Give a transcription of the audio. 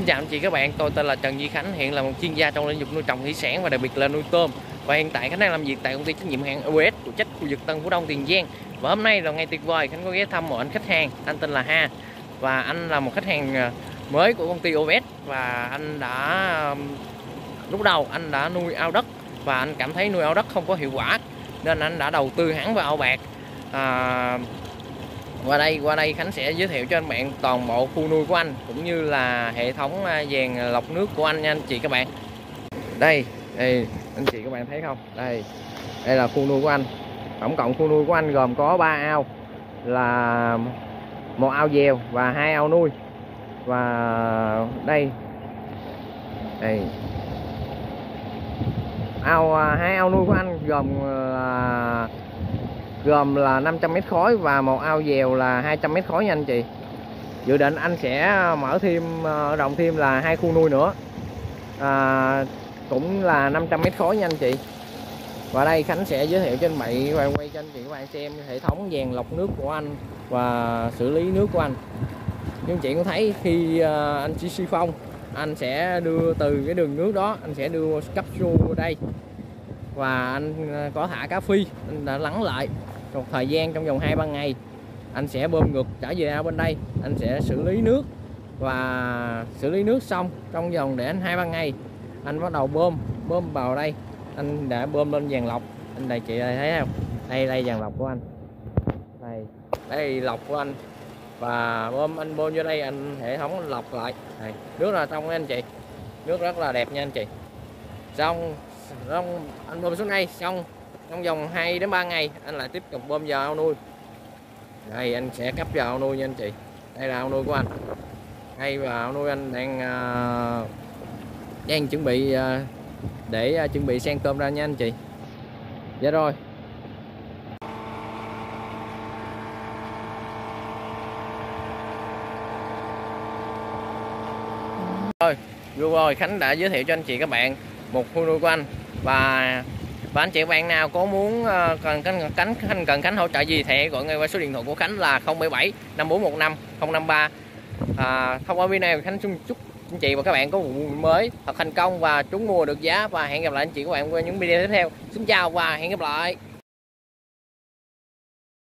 Xin chào anh chị các bạn, tôi tên là Trần Duy Khánh, hiện là một chuyên gia trong lĩnh vực nuôi trồng thủy sản và đặc biệt là nuôi tôm. Và hiện tại Khánh đang làm việc tại công ty trách nhiệm hạn US của trách khu vực Tân Phú Đông Tiền Giang. Và hôm nay là ngày tuyệt vời, Khánh có ghé thăm một anh khách hàng, anh tên là Ha. Và anh là một khách hàng à, mới của công ty OS và anh đã lúc đầu anh đã nuôi ao đất và anh cảm thấy nuôi ao đất không có hiệu quả nên anh đã đầu tư hẳn vào ao bạc. À, qua đây qua đây Khánh sẽ giới thiệu cho anh bạn toàn bộ khu nuôi của anh, cũng như là hệ thống dàn lọc nước của anh nha anh chị các bạn. Đây đây, anh chị các bạn thấy không? Đây đây là khu nuôi của anh. Tổng cộng khu nuôi của anh gồm có 3 ao, là một ao dèo và hai ao nuôi. Và đây đây. Ao à, hai ao nuôi của anh gồm là gồm là 500 mét khối và một ao dèo là 200 mét khối nha anh chị. Dự định anh sẽ ờ, mở thêm ờ, đồng thêm là hai khu nuôi nữa. À, cũng là 500 mét khối nha anh chị. Và đây Khánh sẽ giới thiệu cho anh bạn và quay cho anh chị các bạn xem hệ thống dàn lọc nước của anh và xử lý nước của anh. Nhưng chị cũng thấy khi ờ, anh chỉ si phong anh sẽ đưa từ cái đường nước đó anh sẽ đưa cấp vô đây. Và anh ờ, có thả cá phi anh đã lắng lại một thời gian trong vòng hai ba ngày anh sẽ bơm ngược trở về ao bên đây. Anh sẽ xử lý nước và xử lý nước xong trong vòng để anh hai ba ngày anh bắt đầu bơm bơm vào đây. Anh đã bơm lên dàn lọc. Anh đây chị ơi thấy không? Đây đây dàn lọc của anh. Đây đây lọc của anh. Và bơm anh bơm vô đây anh hệ thống lọc lại. Đây, nước là trong anh chị. Nước rất là đẹp nha anh chị. Xong xong anh bơm xuống đây xong trong vòng 2 đến 3 ngày anh lại tiếp tục bơm vào ao nuôi. Đây anh sẽ cấp vào ao nuôi nha anh chị. Đây là ao nuôi của anh. Ngay vào ao nuôi anh đang uh, đang chuẩn bị uh, để uh, chuẩn bị sen tôm ra nha anh chị. Dạ rồi. Rồi vừa rồi Khánh đã giới thiệu cho anh chị các bạn một khu nuôi của anh. Và và anh chị bạn nào có muốn ờ, cần cánh cánh khánh cần cánh hỗ trợ gì thì gọi ngay qua số điện thoại của khánh là 077 5415 053 à, thông qua video này khánh xin chúc anh chị và các bạn có một mùa mới thật thành công và trúng mua được giá. Và hẹn gặp lại anh chị các bạn qua những video tiếp theo. Xin chào và hẹn gặp lại.